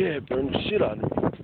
Yeah, it burned the shit out of me.